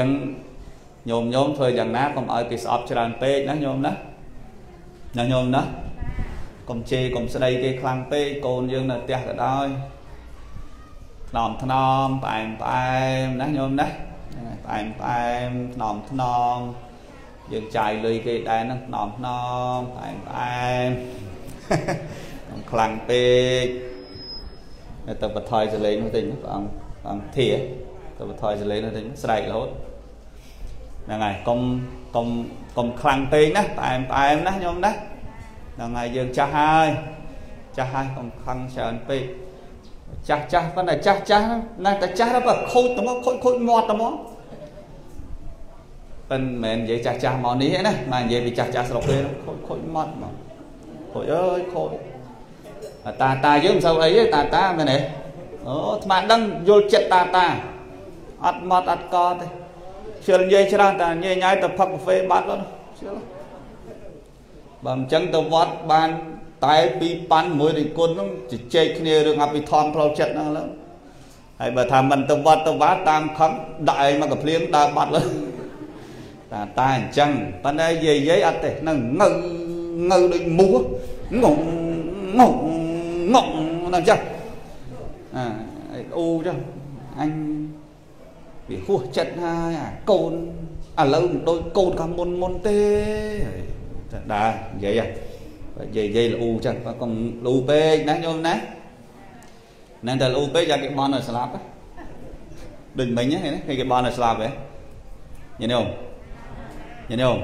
ចឹងញោមញោមធ្វើយ៉ាងណាកុំឲ្យគេស្អប់ច្រើនពេកណាញោមណាណាញោមណាកុំជេរកុំស្ដីគេខ្លាំងពេកកូនយើងនៅផ្ទះក៏ដោយថ្នមថ្នមផ្អែមផ្អែមណាញោមណាផ្អែមផ្អែមថ្នមថ្នមយើងចាយលុយគេដែរហ្នឹងថ្នមថ្នមផ្អែមផ្អែមកុំខ្លាំងពេកទៅបន្ថយសលេងនោះតិចព្រះអង្គព្រះអង្គធាទៅបន្ថយសលេងនោះតិចស្រែករហូត ហ្នឹងហើយកុំកុំកុំខ្លាំងពេកណាផ្អែមផ្អែមណាញោមណាហ្នឹងហើយយើងចាស់ហើយចាស់ហើយកុំខឹងច្រើនពេកចាស់ចាស់ប៉ុន្តែចាស់ចាស់ណាតែចាស់ទៅខូចទៅមកខូចខូចមាត់ទៅមកប៉ិនមិនមែននិយាយចាស់ចាស់មកនេះណាមកនិយាយពីចាស់ចាស់ស្រុកគេខូចខូចមាត់មកខូចអើយខូចតាតាយើងមិនសូវអីទេតាតាមែនទេអូអាត្មាដឹងយល់ចិត្តតាតាអត់មាត់អត់កទេ ជិលនិយាយច្រើនតាញ៉ៃញ៉ៃទៅផឹកកាហ្វេបាត់ទៅជិលបើមិនចឹងទៅវត្តបានតែពីប៉ាន់មួយរិគុណហ្នឹងជជែកគ្នារឿងអភិធម្មផ្លូវចិត្តហ្នឹងឡើយហើយបើថាមិនទៅវត្តទៅវាតាមខំដាក់ឯងមកកភ្លៀងដើរបាត់លើតាតាអញ្ចឹងប៉ុន្តែយាយយាយអត់ទេនឹងងើងើដូចមូសងងងងងងហ្នឹងចឹងអាអ៊ូចឹងអញ វាហួសចិត្តហើយអាកូនឥឡូវមិនដូចកូនកាលមុនមុនទេតែដើរនិយាយនិយាយនិយាយលូចឹងបើកុំលូពេកណាញោមណានឹងតែលូពេកយ៉ាងគេបន់ឲ្យស្លាប់ដូចមិញហ្នឹងគេគេបន់ឲ្យស្លាប់ហ៎ញញោមញញោម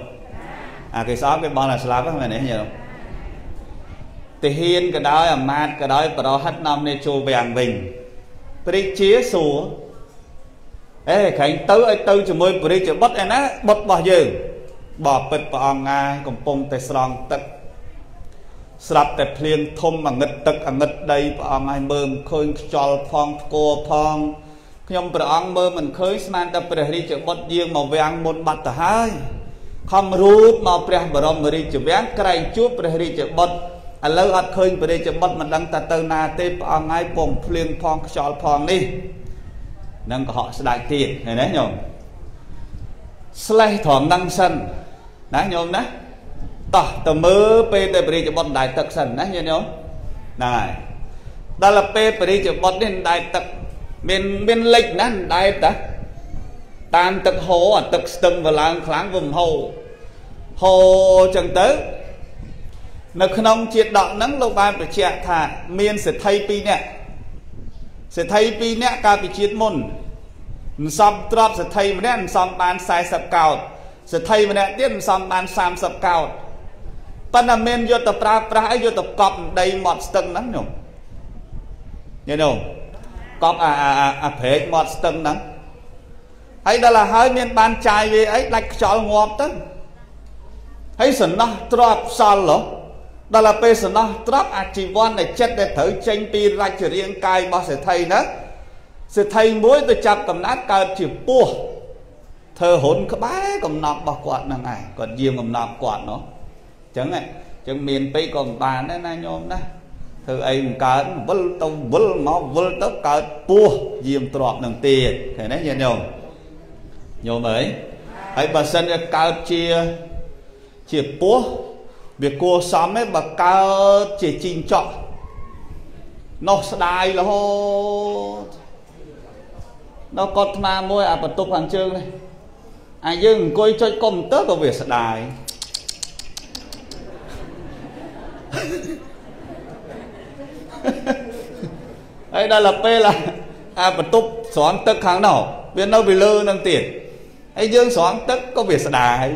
អាគេស្អប់គេបន់ឲ្យស្លាប់ហ្នឹងមែនទេញញោមទាហានក៏ដោយអាមាត្យក៏ដោយប្រហិតនាំនេះចូលវាំងវិញព្រះជាសួរ អេក្រែងទៅឲ្យទៅជាមួយព្រះរាជបុត្រឯណាបុត្ររបស់យើងបបពិតព្រះអង្គងាយកំពុងតែស្រង់ទឹកស្រាប់តែភ្លៀងធំអងឹតទឹកអងឹតដីព្រះអង្គឲ្យមើលមិនឃើញខ្យល់ផងផ្គរផងខ្ញុំព្រះអង្គមើលមិនឃើញស្មានតែព្រះរាជបុត្រយាងមកវាំងមុនបាត់ទៅហើយខំរូតមកព្រះបរមរាជវាំងក្រែងជួបព្រះរាជបុត្រឥឡូវអត់ឃើញព្រះរាជបុត្រមិនដឹងតើទៅណាទេព្រះអង្គហើយពងភ្លៀងផងខ្យល់ផងនេះ នឹងកុហកស្ដាច់ទៀតឃើញទេញោមស្លេះត្រង់នឹងសិនណាញោមណាតោះទៅមើលពេលតែព្រះរាជបុត្រដែរទឹកសិនណាញោមហ្នឹងហើយដល់ពេលព្រះរាជបុត្រនេះដែរទឹកមានមានលិចណាស់ដែរតាតាមទឹកហូរអាទឹកស្ទឹងវឡើងខ្លាំងវាមិនហូរហូរចឹងទៅនៅក្នុងជាតិដកហ្នឹងលោកបានបញ្ជាក់ថាមានសេដ្ឋី2នាក់ សេដ្ឋី2នាក់កាលពីជាតិមុនមិនសមទ្របសេដ្ឋីម្នាក់មិនសមបាន40កោតសេដ្ឋីម្នាក់ទៀតមិនសមបាន30កោតប៉ុន្តែមានយកទៅប្រើប្រាស់អីយកទៅកប់ដីមាត់ស្ទឹងហ្នឹងញោមញោមកប់អាអាព្រែកមាត់ស្ទឹងហ្នឹងហើយដល់ឲ្យហើយមានបានចាយវាអីដាច់ខ្យល់ងាប់ទៅហើយសំណោះទ្របសល់ហ៎ ដល់ទៅពេលសំណោះទ្របអាជីវ័ននៃចិត្តដែលត្រូវចេញពីរាជរាងកាយរបស់សេដ្ឋីណាសេដ្ឋីមួយទៅចាប់កំណត់កើតជាពស់ធ្វើហ៊ុនក្បែរកំណប់របស់គាត់ហ្នឹងឯងគាត់យាមកំណប់គាត់នោះអញ្ចឹងអញ្ចឹងមានពេកក៏មិនបានដែរណាញោមណាធ្វើអីមិនកើតវិលទៅវិលមកវិលទៅកើតពស់យាមទ្របនឹងទៀតឃើញទេញាតិញោមញោមអើយហើយបើសិនជាកើតជាជាពស់ វាគួសមទេបើកើតជាជីងចក់នោះស្ដាយរហូតនៅកត់ថ្មមួយអាបន្ទប់ខាងជើងនេះអាយើងអង្គុយចុចកុំព្យូទ័រក៏វាស្ដាយហើយដល់ពេលអាបន្ទប់ស្រង់ទឹកខាងនោះវានៅពីលើនឹងទៀតហើយយើងស្រង់ទឹកក៏វាស្ដាយ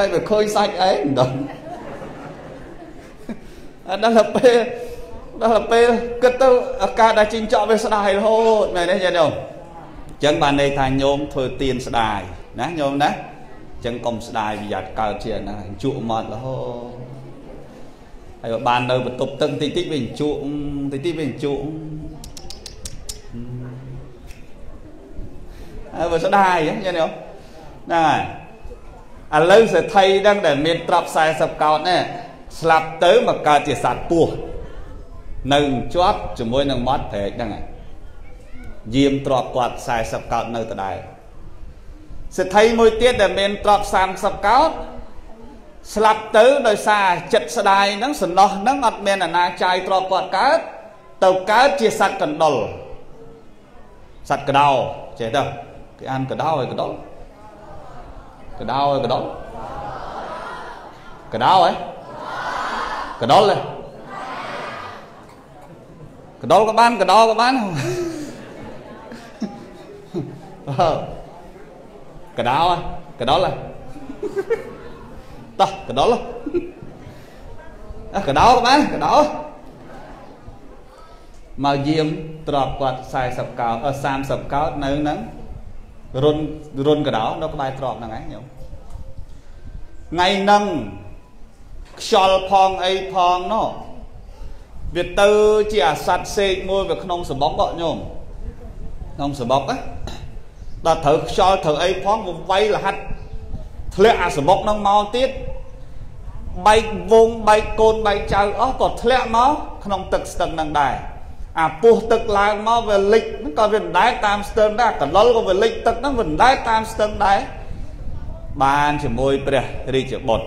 បែរវាឃើញសាច់ឯងមិនដឹងអាដល់ពេលដល់ពេលគិតទៅអាការដែលជីងចក់វាស្ដាយរហូតមែនទេញាតិញោមអញ្ចឹងបានន័យថាញោមធ្វើទៀនស្ដាយណាញោមណាអញ្ចឹងកុំស្ដាយប្រយ័ត្នកើតជាណាជក់មាត់រហូតហើយបាននៅបន្ទប់ទឹកតិចតិចវាជក់តិចតិចវាជក់ហើយវាស្ដាយញាតិញោមហ្នឹងហើយ ឥឡូវសេដ្ឋីហ្នឹងដែលមានទ្រព្យ40កោតនេះស្លាប់ទៅមកកើតជាសត្វពស់នៅជាប់ជាមួយនឹងមាត់ព្រែកហ្នឹងហើយយាមទ្របគាត់40កោតនៅដដែលសិទ្ធិមួយទៀតដែលមានទ្រប30កោតស្លាប់ទៅដោយសារចិត្តស្ដាយហ្នឹងសំណោះហ្នឹងអត់មានអាណាចាយទ្របគាត់កើតទៅកើតជាសត្វកណ្ដុលសត្វកដោចេះទៅគេអានកដោឲ្យកដោ កដោឲ្យកដោកដោហ៎កដោហ៎កដោក៏បានកដោក៏បានកដោកដោហ៎តោះកដោអះកដោក៏បានកដោមកយាមទ្របគាត់40កោ30កោនៅហ្នឹង រុនរុនកដោនៅក្បែរទ្របហ្នឹងឯងញោមថ្ងៃហ្នឹងខ្យល់ផងអីផងនោះវាទៅជាអាសត្វសេកមួយវាក្នុងសបុកញោមក្នុងសបុកណាដល់ត្រូវខ្យល់ត្រូវអីផងវាវាយលហាត់ធ្លាក់អាសបុកហ្នឹងមកទៀតបែកវងបែកកូនបែកចៅអស់ក៏ធ្លាក់មកក្នុងទឹកស្ទឹងហ្នឹងដែរ អាពោះទឹកឡើងមកវាលិចហ្នឹងក៏វាមិនដែរតាមស្ទឹងដែរកលុលក៏វាលិចទឹកហ្នឹងវាមិនដែរតាមស្ទឹងដែរបានជាមួយព្រះរាជបុត្រ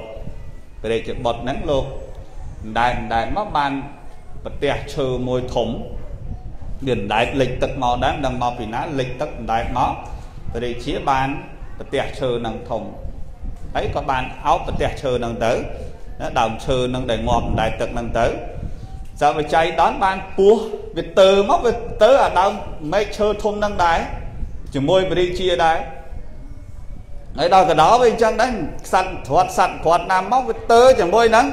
ព្រះរាជបុត្រហ្នឹងលោកមិនដែរមិនដែរមកបានប្រទះឈើមួយធំវាមិនដែរលិចទឹកមកដែរមិនដឹងមកពីណាលិចទឹកមិនដែរមកព្រះរាជាបានប្រទះឈើហ្នឹងធំហើយក៏បានអោបប្រទះឈើហ្នឹងទៅដើមឈើហ្នឹងដែលងាប់មិនដែរទឹកហ្នឹងទៅ សវិច័យដល់បានពោះវាទៅមកវាទៅអាដើមមែកឈើធំហ្នឹងដែរជាមួយបរិជាដែរហើយដល់កដោវាអញ្ចឹងដែរសត្វត្រាត់សត្វត្រាត់ណាមកវាទៅជាមួយហ្នឹង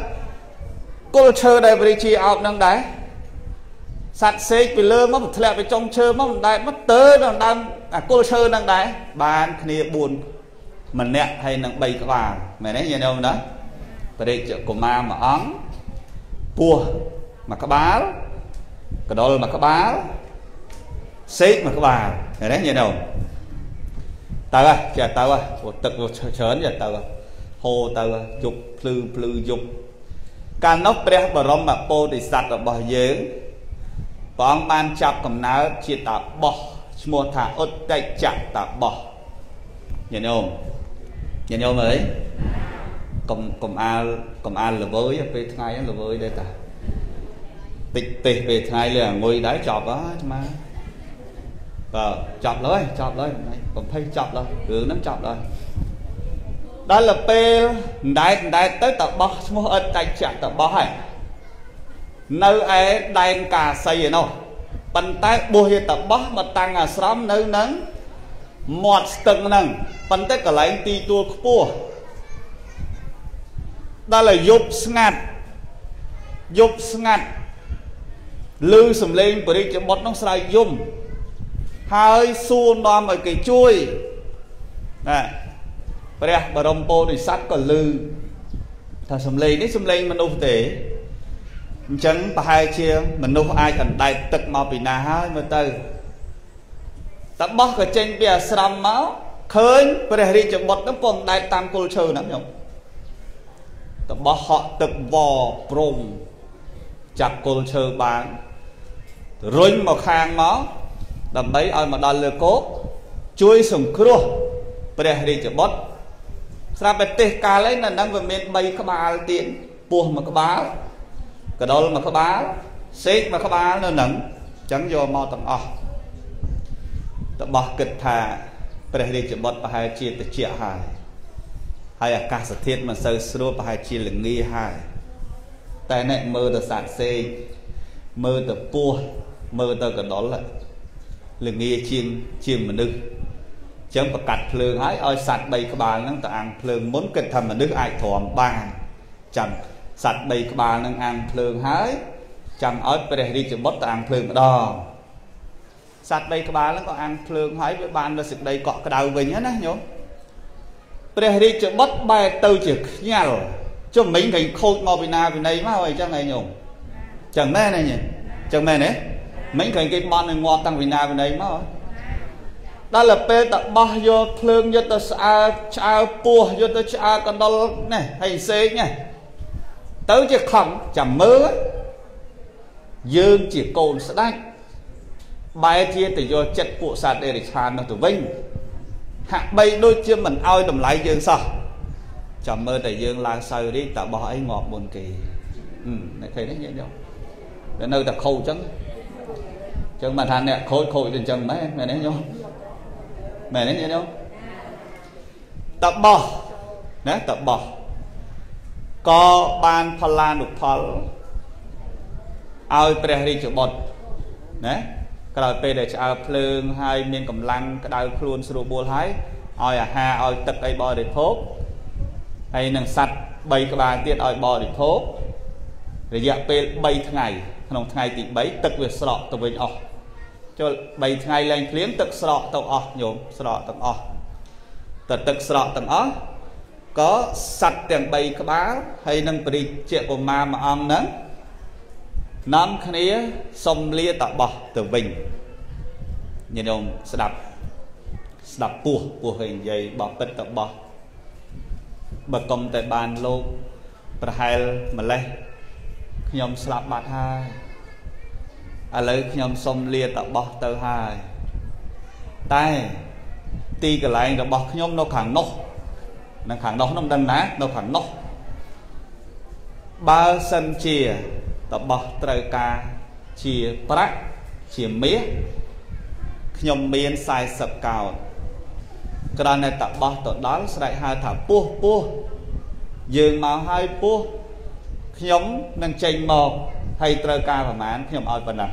គល់ឈើដែលបរិជាអោបហ្នឹងដែរសត្វសេកពីលើមកធ្លាក់ទៅចុងឈើមកមិនដែរមកទៅដល់ដើមអាគល់ឈើហ្នឹងដែរបានគ្នា4ម្នាក់ហើយនឹង3ក្បាលមែនទេញាតិញោមណាបរិជាកុមារមួយអង្គពោះ មួយក្បាលកដុលមួយក្បាលសេកមួយក្បាលឃើញទេញាតិញោមទៅហ่ะចេះទៅហ่ะព្រោះទឹកវាច្រើនចេះទៅហូរទៅយប់ភ្លឺភ្លឺយប់កាលនោះព្រះបរមពោធិសត្វរបស់យើងព្រះអង្គបានចាប់កំណើតជាតាបោះឈ្មោះថាឧត្តចតាបោះញាតិញោមញាតិញោមអើយកុំកុំអាលកុំអាលល្វើយពេលថ្ងៃហ្នឹងល្វើយដែរតា តិចទេសពេលថ្ងៃលើអង្គុយដែរចប់ហើយស្មាបាទចប់លើចប់លើកំភៃចប់លើរឿងហ្នឹងចប់លើដល់ទៅពេលមិនដែតមិនដែតទៅតបោះឈ្មោះអិតតាច់ចាក់តបោះហើយនៅឯដែនកាសីឯនោះប៉ុន្តែបួសជាតបោះមកតាំងអាស្រមនៅនឹងមាត់ស្ទឹងហ្នឹងប៉ុន្តែកន្លែងទីទួលខ្ពស់ដល់ឲ្យយប់ស្ងាត់យប់ស្ងាត់ ឮសំឡេងបរិជ្ជបុត្រនោះស្រែកយំហើយសួរនាំឲ្យគេជួយណាព្រះបរមពោធិសត្វក៏ឮថាសំឡេងនេះសំឡេងមនុស្សទេអញ្ចឹងប្រហែលជាមនុស្សអាចអណ្ដែតទឹកមកពីណាហើយមើលទៅតបោះក៏ចេញពីអាស្រមមកឃើញព្រះរាជបុត្រនឹងពំដែតតាមគល់ឈើហ្នឹងញោមតបោះហក់ទឹកវព្រំចាប់គល់ឈើបាន រុញមកខាងមកដើម្បីឲ្យមកដល់លើគោកជួយសង្គ្រោះព្រះរាជបុត្រស្រាប់តែទេសកាលឯនៅនឹងវាមាន3ក្បាលទៀតពោះមួយក្បាលកដុលមួយក្បាលសេកមួយក្បាលនៅនឹងអញ្ចឹងយកមកទាំងអស់តបោះគិតថាព្រះរាជបុត្រប្រហែលជាតិចហើយហើយអាកាសធាតុមិនសូវស្រួលប្រហែលជាល្ងាហើយតែអ្នកមើលទៅសត្វសេកមើលទៅពោះ មើលទៅកដុលល្ងាជាងជាងមនុស្សអញ្ចឹងប្រកាត់ភ្លើងហើយឲ្យសត្វ3ក្បាលហ្នឹងទៅអាំងភ្លើងមុនគិតថាមនុស្សអាចទ្រាំបានចាំសត្វ3ក្បាលហ្នឹងអាំងភ្លើងហើយចាំឲ្យព្រះរាជបុត្រទៅអាំងភ្លើងម្ដងសត្វ3ក្បាលហ្នឹងក៏អាំងភ្លើងហើយវាបាននៅសេចក្តីកក់ក្ដៅវិញណាញោមព្រះរាជបុត្របែរទៅជាខ្ញាល់ចុះមិញគេខូចមកពីណាពីណីមកអីចឹងឯងញោមចឹងមែនទេញ៉ឹងចឹងមែនទេ មិញឃើញគេបន់នឹងងាប់តាំងពីណាពីណីមកដល់ទៅពេលតបោះយកភ្លើងយកទៅស្អើឆ្អើពោះយកទៅឆ្អើកណ្ដុលនេះហើយសេកនេះទៅជាខំចាំមើលយើងជាកូនស្ដេចបែរជាទៅយកចិត្តពួកសត្វដេរិឆាននោះទៅវិញហាក់បីដូចជាមិនអោយតម្លៃយើងសោះចាំមើលតែយើងឡើងសៅរីកតបោះអីងាប់មុនគេអ្នកឃើញនេះញាតិញោមតែនៅតែខូចអញ្ចឹងអញ្ចឹងបានថាអ្នកខូចខូចទៅអញ្ចឹងមែនមែនទេញោមមែនទេញាតិញោមតបោះណាតបោះក៏បានផលានុផលឲ្យព្រះរាជបុត្រណាក្រោយពេលដែលឆ្អើរភ្លើងហើយមានកម្លាំងក្តៅខ្លួនស្រួលបួលហើយឲ្យអាហារឲ្យទឹកអីបរិភោគហើយនឹងសัตว์3ក្បាលទៀតឲ្យបរិភោគរយៈពេល3ថ្ងៃក្នុងថ្ងៃទី3ទឹកវាស្រកទៅវិញអស់ ចូល3ថ្ងៃឡើងភ្លៀងទឹកស្រកទៅអស់ញោមស្រកទាំងអស់តែទឹកស្រកទាំងអស់ក៏សัตว์ទាំង3ក្បាលហើយនឹងពរិជ្ជកុមារមួយអង្គហ្នឹងនាំគ្នាសុំលាតបោះទៅវិញញាតិញោមស្ដាប់ស្ដាប់ពោះពោះឲ្យនិយាយបោះពិតតបោះបើកុំតែបានលោកប្រហែលម្លេះខ្ញុំស្លាប់បាត់ហើយ ឥឡូវខ្ញុំសុំលាតបោះទៅហើយតែទីកន្លែងរបស់ខ្ញុំនៅខាងនោះនៅខាងនោះនោះមិនដឹងណានៅខាងនោះបើសិនជាតបោះត្រូវការជាប្រាក់ជាមាសខ្ញុំមាន40កោណក្រណែតបោះទៅដល់ស្រែកហៅថាពោះពោះយើងមកហើយពោះខ្ញុំនឹងចេញមក ហើយត្រូវការប្រមាណខ្ញុំឲ្យប៉ុណ្ណឹង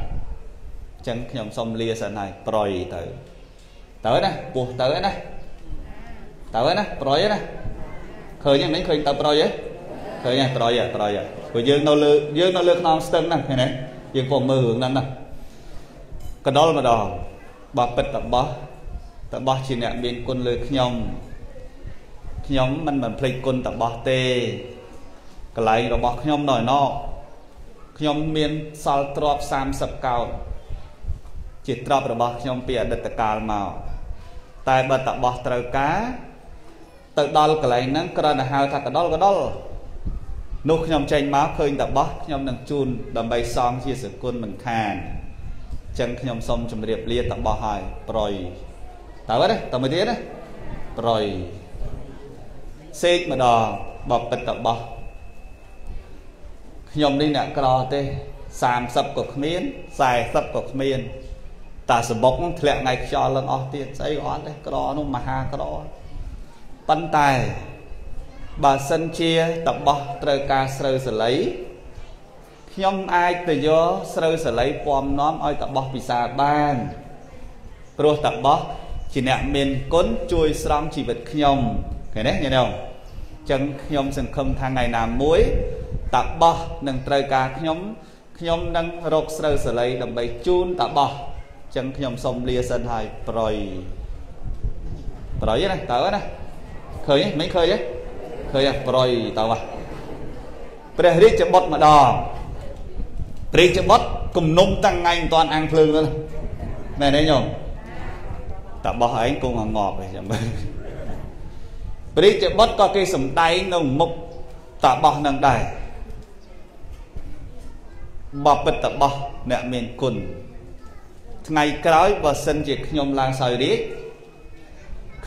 អញ្ចឹងខ្ញុំសុំលាសិនហើយប្រយទៅទៅណាពោះទៅណាទៅណាប្រយណាឃើញហ្នឹងមិញឃើញទៅប្រយទេឃើញហ្នឹងប្រយប្រយព្រោះយើងនៅលើយើងនៅលើខ្នងស្ទឹងហ្នឹងឃើញទេយើងពុំមើលរឿងហ្នឹងណាកដុលម្ដងបបិទ្ធតបោះតបោះជាអ្នកមានគុណលើខ្ញុំខ្ញុំមិនមិនភ្លេចគុណតបោះទេកន្លែងរបស់ខ្ញុំនៅឯណោ ខ្ញុំមានសល់ទ្រព្យ30កោណជាទ្រព្យរបស់ខ្ញុំពីអតីតកាលមកតែបើតបោះត្រូវការទៅដល់កន្លែងហ្នឹងគ្រាន់តែហៅថាកដុលកដុលនោះខ្ញុំចេញមកឃើញតបោះខ្ញុំនឹងជូនដើម្បីសងជាសគុណមិនខានអញ្ចឹងខ្ញុំសូមជម្រាបលាតបោះហើយប្រយតើទេតើមួយទៀតណាប្រយសេកម្ដងបបិទ្ធតបោះ ខ្ញុំនេះអ្នកក្រទេ30ក៏គ្មាន40ក៏គ្មានតាសបុកធ្លាក់ថ្ងៃខ្យល់ឡើងអស់ទៀតស្អីក៏អត់ទេក្រនោះមហាក្រប៉ុន្តែបើសិនជាតបោះត្រូវការស្រូវសលៃខ្ញុំអាចទៅយកស្រូវសលៃពំនាំឲ្យតបោះពិសាបានព្រោះតបោះជាអ្នកមានគុណជួយស្រង់ជីវិតខ្ញុំឃើញទេញ៉ែអញ្ចឹងខ្ញុំសង្ឃឹមថាថ្ងៃណាមួយ តបោះនឹងត្រូវការខ្ញុំខ្ញុំនឹងរកស្រូវសលៃដើម្បីជូនតបោះអញ្ចឹងខ្ញុំសូមលាសិនហើយប្រយប្រយណាតើណាឃើញមិនឃើញទេឃើញប្រយតើវ៉ាព្រះរាជបុត្រម្ដងព្រះរាជបុត្រគំនុំតាំងថ្ងៃមិនតាន់អាំងភ្លើងទៅមែនទេញោមតបោះឯងគង់ងងាប់ឯងចាំមើលព្រះរាជបុត្រក៏គេសំដែងនៅមុខតបោះនឹងដែរ បបិទ្ធបោះអ្នកមានគុណថ្ងៃក្រោយបើសិនជាខ្ញុំឡើងសោយរាជ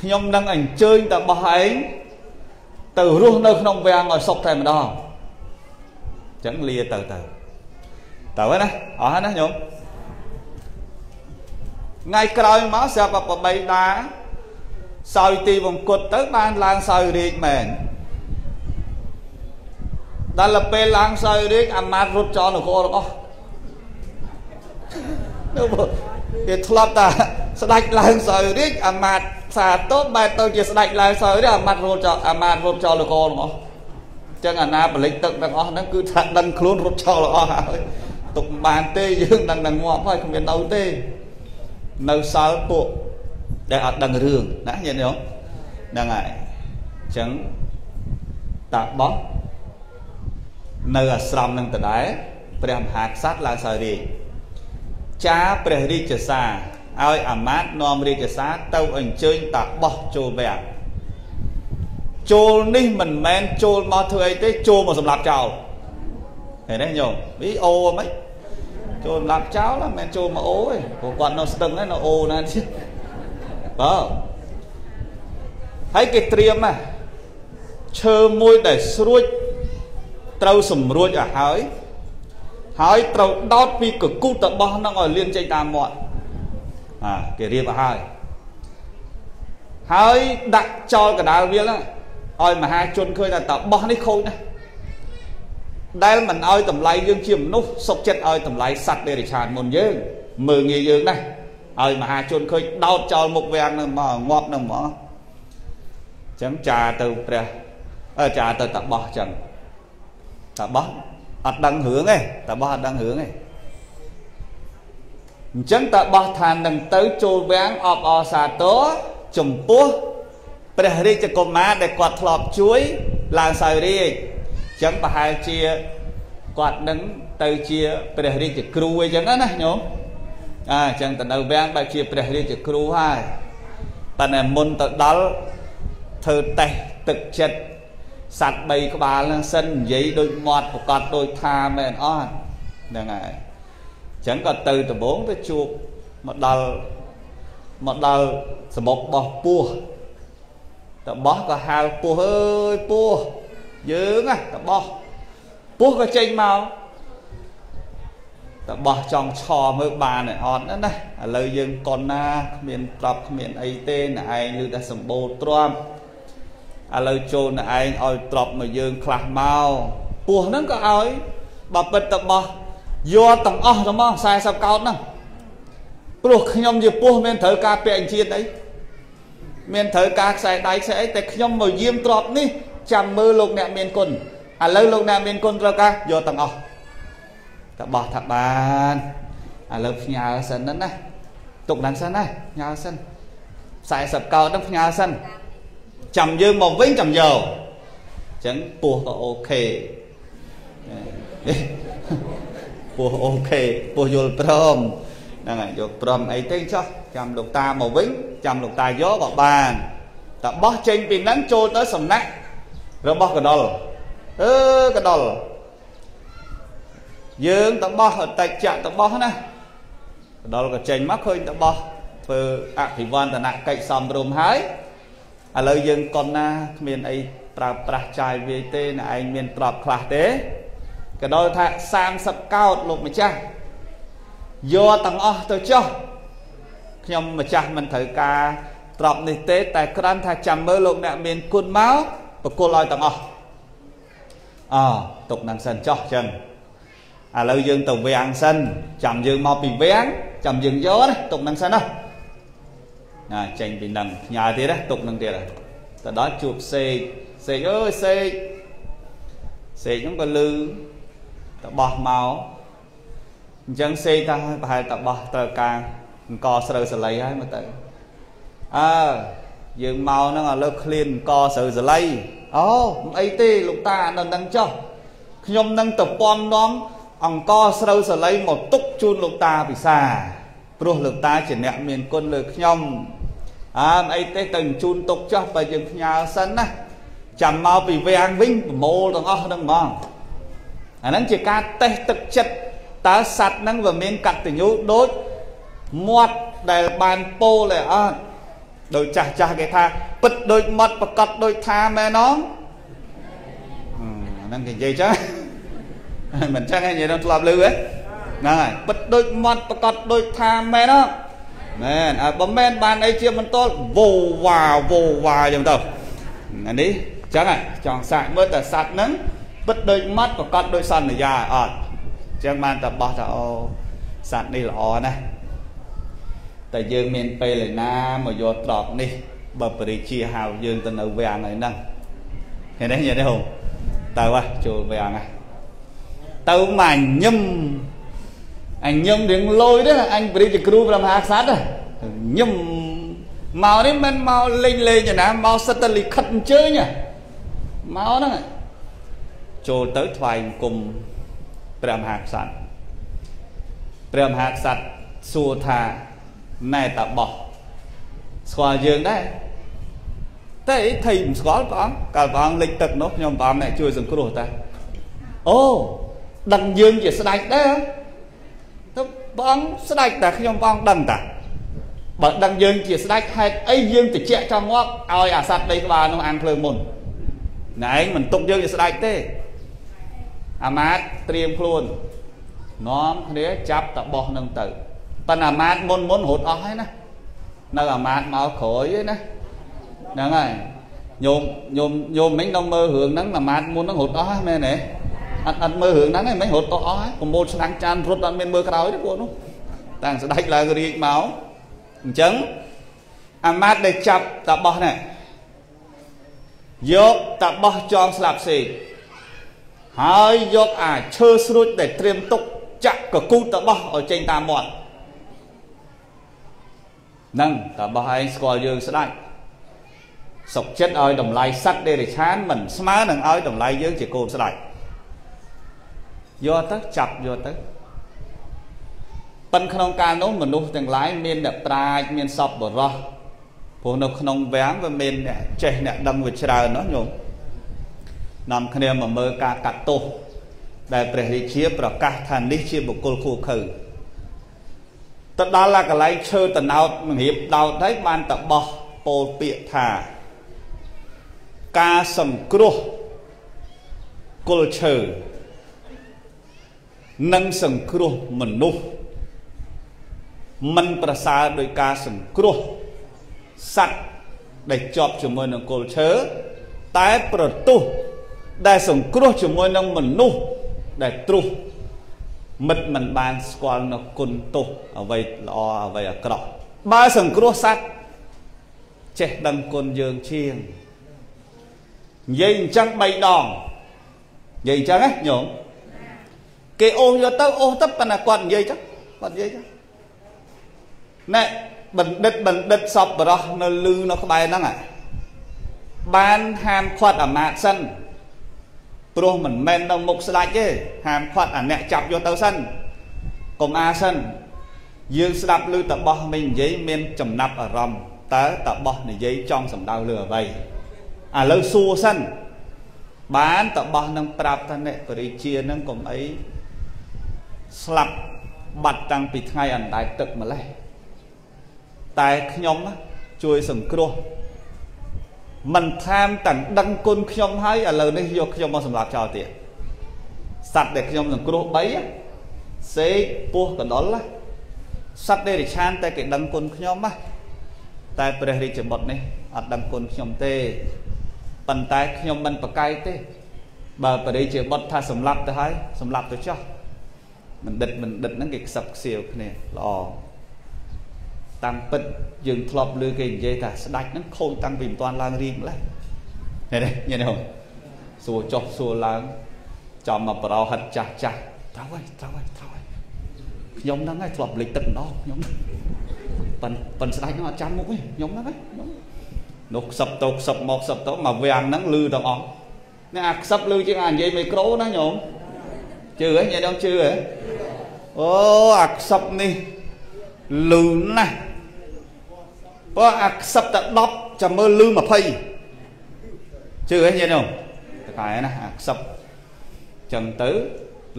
ខ្ញុំនឹងអញ្ជើញតបោះឯងទៅរស់នៅក្នុងវាំងឲ្យសុខតែម្ដងអញ្ចឹងលាទៅទៅទៅណាអស់ណាញោមថ្ងៃក្រោយមកស្រាប់តែប្របីដាសោយទីបង្គត់ទៅបានឡើងសោយរាជមែន ដល់ពេលឡើងសោយរាជអាមាត្យរត់ចោលនគរទាំងអស់នោះគេធ្លាប់តាស្ដាច់ឡើងសោយរាជអាមាត្យសាទរបែរទៅជាស្ដាច់ឡើងសោយរាជអាមាត្យរត់ចោលអាមាត្យរត់ចោលនគរទាំងអស់ចឹងអាណាបលិចទឹកទាំងអស់ហ្នឹងគឺថាដឹងខ្លួនរត់ចោលអស់ហើយទុកបានទេយើងដឹងតែងាប់ហើយគ្មានទៅទេនៅសល់ពួកដែលអត់ដឹងរឿងណាញាតិញោមហ្នឹងហើយអញ្ចឹងតាបោះ នៅអាស្រមនឹងដដែលព្រះមហាក្សត្រឡើងសោយរាជចាព្រះរាជសារឲ្យអាមាត្យនាំរាជសារទៅអញ្ជើញតាបោះចូលវាំងចូលនេះមិនមែនចូលមកធ្វើអីទេចូលមកសម្លាប់ចោលឃើញទេញោមវីអូហ្មងចូលសម្លាប់ចោលមិនមែនចូលមកអូទេព្រោះគាត់នៅស្ទឹងហើយនៅអូណាទៀតបើហើយគេត្រៀមណាឈើមួយដែលស្រួច ត្រូវសម្រួចឲ្យហើយហើយត្រូវដោតពីកគូតរបស់នឹងឲ្យលៀនចេញតាមមាត់អាគេរៀបឲ្យហើយហើយដាក់ចោលកដាលវាហ្នឹងឲ្យមហាជនឃើញថាតបោះនេះខូចណាស់ដែលមិនឲ្យតម្លៃយើងជាមនុស្សសុខចិត្តឲ្យតម្លៃសត្វដេរិឆានមុនយើងមើងងាយយើងណាស់ឲ្យមហាជនឃើញដោតចោលមុខវាំងនឹងមកងាប់នឹងមកអញ្ចឹងចាទៅព្រះអើចាទៅតបោះអញ្ចឹង តបោះអត់ដឹងរឿងទេតបោះអត់ដឹងរឿងទេអញ្ចឹងតបោះថានឹងទៅចូលវាំងអបអសាទរចំពោះព្រះរាជកុមារដែលគាត់ធ្លាប់ជួយឡើងសោយរាជអញ្ចឹងប្រហែលជាគាត់នឹងទៅជាព្រះរាជគ្រូអីចឹងណាញោមអញ្ចឹងទៅនៅវាំងបែបជាព្រះរាជគ្រូហើយតែតែមុនទៅដល់ធ្វើតេស្តទឹកចិត្ត សត្វ3ក្បាលហ្នឹងសិននិយាយដូចមាត់ប្រកាសដូចថាមែនអត់ហ្នឹងហើយអញ្ចឹងក៏ទៅដំបងទៅជួបមកដល់មកដល់សមុខបោះពោះតបោះក៏ហៅពោះអើយពោះយើងណាតបោះពោះក៏ចេញមកតបោះចង់ឆមើលបានអត់ណាណាឥឡូវយើងកុនណាគ្មានប្រាប់គ្មានអីទេណែឯងឮតែសម្បូរទ្រាំ ឥឡូវចូលណែឯងឲ្យទ្របមកយើងខ្លះមកពោះហ្នឹងក៏ឲ្យបើពិតតបោះយកទាំងអស់ទៅមក40កោតហ្នឹងព្រោះខ្ញុំជាពោះមានត្រូវការពាក់អញ្ជាតិអីមានត្រូវការខ្សែដៃខ្សែអីតែខ្ញុំមកយាមទ្របនេះចាំមើលលោកអ្នកមានគុណឥឡូវលោកអ្នកមានគុណត្រូវការយកទាំងអស់តបោះថាបានឥឡូវផ្ញើសិនណាទុកដល់សិនណាផ្ញើសិន40កោតហ្នឹងផ្ញើសិន ចាំយើងមកវិញចាំយកអញ្ចឹងពោះក៏អូខេពោះអូខេពោះយល់ព្រមហ្នឹងហើយយកព្រមអីទេចុះចាំលោកតាមកវិញចាំលោកតាយកក៏បានតបោះចេញពីហ្នឹងចូលទៅសំណាក់របស់កដុលអឺកដុលយើងតបោះអតិចៈតបោះណាកដុលក៏ចេញមកឃើញតបោះធ្វើអភិវឌ្ឍនកិច្ចសំរុំហើយ ឥឡូវយើងកុនណាគ្មានអីប្រើប្រាស់ចាយវាយទេណែឯងមានទ្រពខ្លះទេក៏ដល់ថា30កោតលោកម្ចាស់យកទាំងអស់ទៅចុះខ្ញុំម្ចាស់មិនត្រូវការទ្រពនេះទេ តែគ្រាន់ថាចាំមើលលោកអ្នកមានគុណមកបកគលឲ្យទាំងអស់អទុកនឹងសិនចុះចឹងឥឡូវយើងទៅវាំងសិនចាំយើងមកពីវាំងចាំយើងយកណាទុកនឹងសិនណា ណាចេញពីនឹងផ្ញើទៀតណាទុកនឹងទៀតទៅដល់ជួបសេកសេកអើយសេកសេកហ្នឹងក៏លឺតបោះមកអញ្ចឹងសេកថាប្រហែលតបោះត្រូវការអង្គស្រូវសលៃហើយមកទៅអើយើងមកហ្នឹងឥឡូវឃ្លានអង្គស្រូវសលៃអូមិនអីទេលោកតានៅនឹងចុះខ្ញុំនឹងទៅពំនាំអង្គស្រូវសលៃមកទុកជូនលោកតាពិសាព្រោះលោកតាជាអ្នកមានគុណលើខ្ញុំ អើអីទេទៅជូនទុកចុះបើយើងផ្ញើសិនណាចាំមកពីវាំងវិញប្រមូលទាំងអស់ហ្នឹងហ្មងអាហ្នឹងជាការតេស្តទឹកចិត្តតើសัตว์ហ្នឹងវាមានកតញ្ញូដូចមាត់ដែលបានពោលឯអត់ដោយចាស់ចាស់គេថា ពិតដូចមាត់ប្រកបដូចថាមែនអងហ្នឹងគេនិយាយចឹងមិនចឹងឯងនិយាយដល់ធ្លាប់លឺហ៎ហ្នឹងហើយពិតដូចមាត់ប្រកបដូចថាមែនអង មែនហើយបើមែនបានអីជាបន្តវោវ៉ាវោវ៉ាចឹងទៅអានេះចឹងហ่ะចង់សាកមើលតែសัตว์ហ្នឹងពិតដូចម៉ាត់ប្រកាសដូចសន្យាអត់ចឹងបានតែបោះថាអូសัตว์នេះល្អណាស់តែយើងមានពេលឯណាមកយកត្រប់នេះបើបរិជាហៅយើងទៅនៅវាំងហើយហ្នឹងឃើញទេញាតិហូទៅហ่ะចូលវាំងហ่ะទៅមកញឹម អញញឹមរៀងលយទេអញបរិជាគ្រូព្រះមហាក្សត្រញឹមមកនេះមិនមកលេងលេងទេណាមកសិតតែលិខិតអញ្ជើញមកហ្នឹងចូលទៅថ្វាយអង្គមព្រះមហាក្សត្រព្រះមហាក្សត្រសួរថាណែតាបោះស្គាល់យើងដែរតែថៃមិនស្គាល់ព្រះអង្គកាលព្រះអង្គលេចទឹកនោះខ្ញុំព្រះអង្គអ្នកជួយសង្គ្រោះតាអូដឹងយើងជាស្ដេចដែរទៅ ព្រះអង្គស្ដេចតែខ្ញុំព្រះអង្គដឹងតាបើដឹងយើងជាស្ដេចហេតុអីយើងតិចចង់ងាប់ឲ្យអាសត្វដីក្បាលនោះអានភ្លើងមុនណែឯងមិនទុកយើងជាស្ដេចទេអាម៉ាតត្រៀមខ្លួននាំគ្នាចាប់តបោះនឹងទៅប៉ុន្តែអាម៉ាតមុនមុនរត់អស់ហើយណានៅអាម៉ាតមកក្រោយឯណាហ្នឹងហើយញោមញោមញោមមិញដល់មើលរឿងហ្នឹងអាម៉ាតមុនហ្នឹងរត់អស់ហ្នឹងមែនទេ អត់អត់មើលរឿងហ្នឹងឯងមិញរត់អស់អស់ហើយប្រមូលឆ្នាំងចានរត់អត់មានមើលក្រោយទេពួកនោះតាំងស្ដេចឡើងរាជមកអញ្ចឹងអាម៉ាតដែលចាប់តបោះនេះយកតបោះចងស្លាប់សេកហើយយកអាឈើស្រួចដែលត្រៀមទុកចាក់កគូតបោះឲ្យចេញតាមមាត់នឹងតបោះឯងស្គាល់យើងស្ដាច់សុកចិត្តឲ្យតម្លៃសត្វដេរិឆានមិនស្មើនឹងឲ្យតម្លៃយើងជាកូនស្ដាច់ យកទៅចាប់យកទៅប៉ុនក្នុងកាលនោះមនុស្សទាំងឡាយមានអ្នកប្រាជ្ញមានសពបរោះព្រោះនៅក្នុងវាំងវាមានអ្នកចេះអ្នកដឹងវាច្រើនណោះញោមនាំគ្នាមកមើលការកាត់ទោសដែលព្រះរាជាប្រកាសថានេះជាបុគ្គលខួខើទៅដល់កន្លែងឈើតណោតរៀបដោតហើយបានតបោះពោលពាក្យថា ការសង្គ្រោះគល់ឈើ និងសង្គ្រោះមនុស្សមិនប្រសើរដោយការសង្គ្រោះសត្វដែលជាប់ជាមួយនឹងគល់ឈើតែប្រទុះដែលសង្គ្រោះជាមួយនឹងមនុស្សដែលទ្រុះមិត្តមិនបានស្គាល់នៅគុណទោសអ្វីល្អអ្វីអាក្រក់បើសង្គ្រោះសត្វចេះដឹងគុណយើងជាងនិយាយអញ្ចឹង3ដងនិយាយអញ្ចឹងណាញោម គេអូសយកទៅអូសទៅប៉ុន្តែគាត់និយាយចឹងគាត់និយាយចឹងណែបណ្ឌិតបណ្ឌិតសពបរោះនៅលឺនៅក្បែរហ្នឹងបានហាមខាត់អាមាត្យសិនព្រោះមិនមែននៅមុខស្ដេចទេហាមខាត់អាអ្នកចាប់យកទៅសិនកុំអាសិនយើងស្ដាប់ឮតបោះមិញនិយាយមានចំណាប់អារម្មណ៍តើតបោះនិយាយចង់សំដៅលើអ្វីឥឡូវសួរសិនបានតបោះនឹងប្រាប់ថាអ្នកបរិជានឹងកុំអី ស្លាប់បាត់តាំងពីថ្ងៃអណ្ដែតទឹកម្លេះតែខ្ញុំជួយសង្គ្រោះមិនថាមតែដឹងគុណខ្ញុំហើយឥឡូវនេះយកខ្ញុំមកសម្រាប់ចោលទៀតសត្វដែលខ្ញុំសង្គ្រោះ3សេកពស់កណ្ដុលសត្វដេរិឆានតែគេដឹងគុណខ្ញុំណាតែព្រះរាជបុត្រនេះអត់ដឹងគុណខ្ញុំទេប៉ុន្តែខ្ញុំមិនប្រកែកទេបើព្រះរាជបុត្រថាសម្លាប់ទៅហើយសម្លាប់ទៅចោះ បណ្ឌិតបណ្ឌិតហ្នឹងគេខ្សឹបខ្សៀវគ្នាល្អតាមពិតយើងធ្លាប់ឮគេនិយាយថាស្ដាច់ហ្នឹងខូចតាំងពីមិនទាន់ឡើងរៀងម្លេះឃើញទេញ៉ែនេះសួរចុះសួរឡើងចំមកប្រោហិតចាស់ចាស់ត្រូវហើយត្រូវហើយត្រូវហើយខ្ញុំហ្នឹងហើយធ្លាប់លេចទឹកម្ដងខ្ញុំប៉ិនប៉ិនស្ដាច់ហ្នឹងអត់ចាំមុខទេខ្ញុំហ្នឹងហើយនោះខ្សឹបទៅខ្សឹបមកខ្សឹបទៅមកវាំងហ្នឹងលឺទាំងអស់នេះអាខ្សឹបលឺជាងអានិយាយមីក្រូណាញោម ជឿហ៎ញ៉ែដងជឿហ៎អូអាខ្សឹបនេះលឺណាស់ព្រោះអាខ្សឹបតែ10ចាំមើលលឺ20ជឿហ៎ញាតិញោមតកែណាអាខ្សឹបចឹងទៅ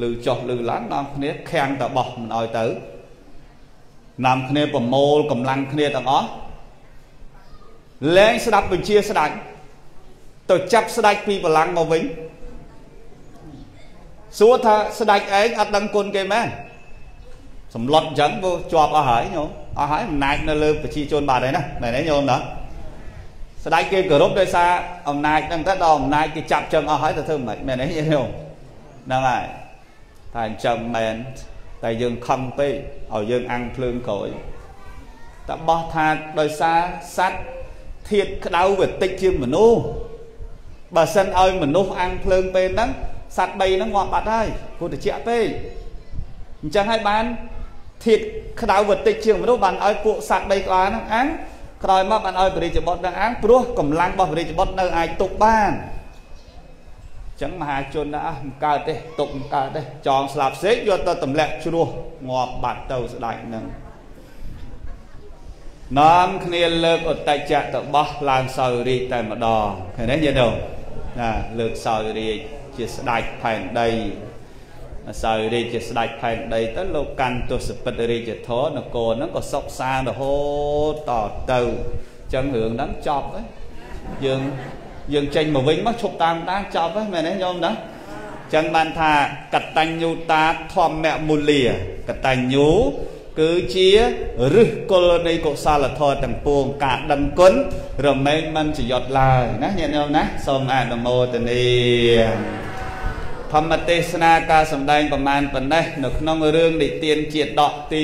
លឺចុះលឺឡើងនាំគ្នាខាំងតបោះមិនឲ្យទៅនាំគ្នាប្រមូលកម្លាំងគ្នាទាំងអស់លែងស្ដាប់បញ្ជាស្ដាច់ទៅចាប់ស្ដាច់ពីបលាំងមកវិញ សួរថាស្ដាច់ឯងអត់ដឹងគុណគេមែនសម្លុតអញ្ចឹងវាជាប់អស់ហើយញោមអស់ហើយអំណាចនៅលើប្រជាជនបាត់ហើយណាមែនទេញោមណាស្ដេចគេគោរពដោយសារអំណាចហ្នឹងទៅដល់អំណាចគេចាប់ចឹងអស់ហើយទៅធ្វើមិនមែនទេញោមហ្នឹងហើយតែអញ្ចឹងមែនតែយើងខឹងពេកឲ្យយើងអាំងភ្លើងក្រោយតែបោះថាដោយសារសัตว์ធាតក្តៅវាតិចជាងមនុស្សបើសិនឲ្យមនុស្សអាំងភ្លើងពេលហ្នឹង សัตว์3ហ្នឹងងាប់បាត់ហើយព្រោះត្រជាក់ពេកអញ្ចឹងហើយបានធាតក្តៅវតិចជាងមនុស្សបានឲ្យពួកសត្វដីក្បាលហ្នឹងអាំងក្រោយមកបានឲ្យបរិជ្ជបុត្រនឹងអាំងព្រោះកម្លាំងរបស់បរិជ្ជបុត្រនៅអាចទុកបានអញ្ចឹងមហាជនណាមិនកើតទេទុកមិនកើតទេចងស្លាប់សេកយកទៅទម្លាក់ជ្រោះងាប់បាត់ទៅស្ដាច់នឹងនាំគ្នាលើកអតិចៈតបោះឡើងសោយរាជតែម្ដងឃើញទេញាតិញោមណាលើកសោយរាជ ជាស្ដេចផែនដីសោយរាជស្ដេចផែនដី ទៅលោកកាន់ទស្សពិតរាជធរនគរហ្នឹងក៏សុកសានរហូតតទៅអញ្ចឹងរឿងហ្នឹងចប់ហើយយើងយើងចេញមកវិញមកឈប់តាមដានចប់ហើយមែនទេញោមណាចឹងបានថាកតញ្ញូតាធម្មមូលាកតញ្ញូ គឺជាឫសគល់នៃកុសលធម៌ទាំងពួងការដឹងគុណរមែងមិនចយត់ឡើយណាញាតិញោមណាសូមអនុមោទនាធម្មទេសនាការសម្ដែងប្រមាណប៉ុណ្ណេះនៅក្នុងរឿងនិទានជាដកទី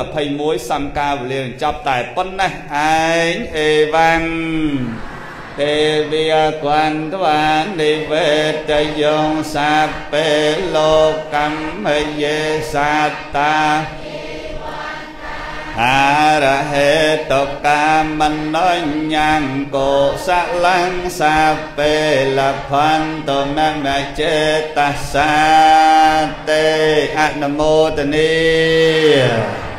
121សំការវេលាចប់តែប៉ុណ្ណេះឯងអេវ៉ាន់ទេវាគន្ទវានិវេតយងសាពេលោកកម្មយេសត្តា អារហេតកាមណញ្ញង្គោសលង្សាពេលផន្តមមចេតសាទេអនុមោទនី